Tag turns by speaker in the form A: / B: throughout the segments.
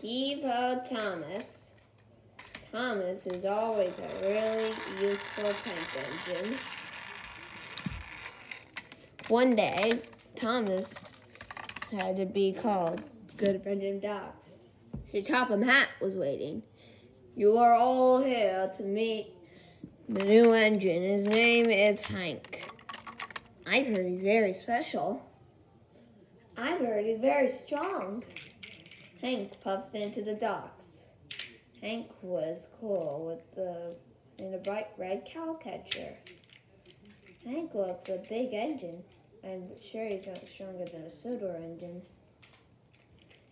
A: Heave ho, Thomas. Thomas is always a really useful tank engine. One day, Thomas had to be called go to Brendam Docks. Sir Topham Hatt was waiting. You are all here to meet the new engine. His name is Hank. I've heard he's very special. I've heard he's very strong. Hank puffed into the docks. Hank was cool with the in a bright red cow catcher. Hank looks a big engine. I'm sure he's not stronger than a Sodor engine.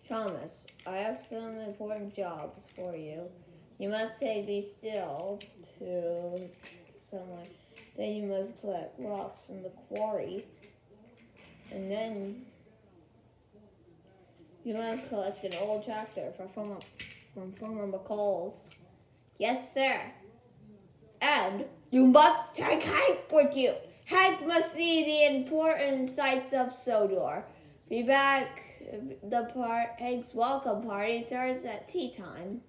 A: Thomas, I have some important jobs for you. You must take these still to somewhere. Then you must collect rocks from the quarry. And then you must collect an old tractor from Farmer, from Farmer McColl's. Yes, sir. And you must take Hank with you. Hank must see the important sights of Sodor. Be back. The part Hank's welcome party starts at tea time.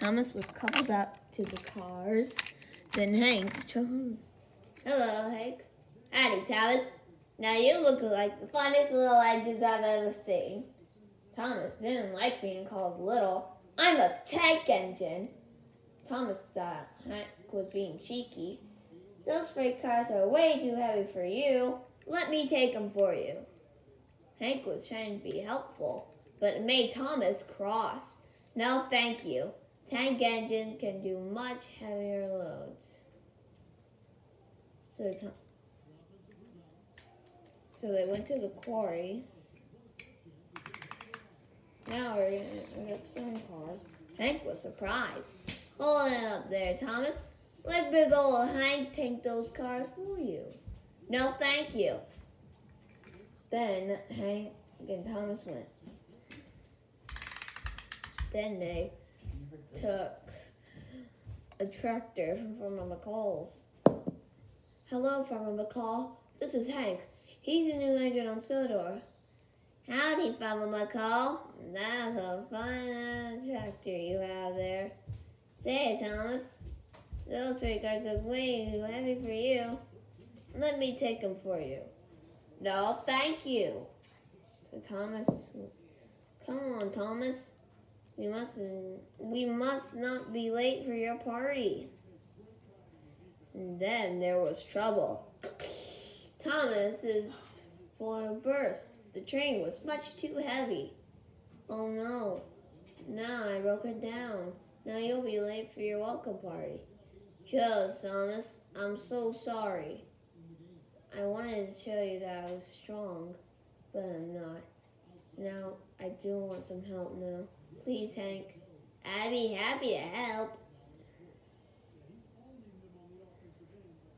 A: Thomas was coupled up to the cars. Then Hank Hello, Hank. Howdy, Thomas. Now you look like the funniest little engines I've ever seen. Thomas didn't like being called little. I'm a tank engine. Thomas thought Hank was being cheeky. Those freight cars are way too heavy for you. Let me take them for you. Hank was trying to be helpful, but it made Thomas cross. No, thank you. Tank engines can do much heavier loads. So, Tom- so they went to the quarry. Now we're gonna get some cars. Hank was surprised. Hold it up there, Thomas. Let big old Hank take those cars for you. No, thank you. Then Hank and Thomas went. Then they took a tractor from Farmer McColl's. Hello, Farmer McColl. This is Hank. He's a new agent on Sodor. Howdy, Farmer McColl. That's a fine tractor you have there. Say, Thomas, those three cars look way too heavy for you. Let me take them for you. No, thank you. Thomas, come on, Thomas. We must we must not be late for your party. And then there was trouble. Thomas is for a burst. The train was much too heavy. Oh no. Now I broke it down. Now you'll be late for your welcome party. Shucks, Thomas. I'm so sorry. I wanted to tell you that I was strong, but I'm not. Now I do want some help now. Please, Hank. I'd be happy to help.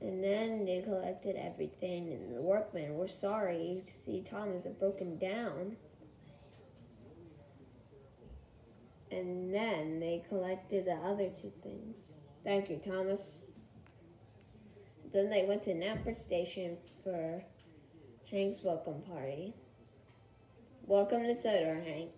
A: And then they collected everything, and the workmen were sorry to see Thomas had broken down. And then they collected the other two things. Thank you, Thomas. Then they went to Knapford Station for Hank's welcome party. Welcome to Sodor, Hank.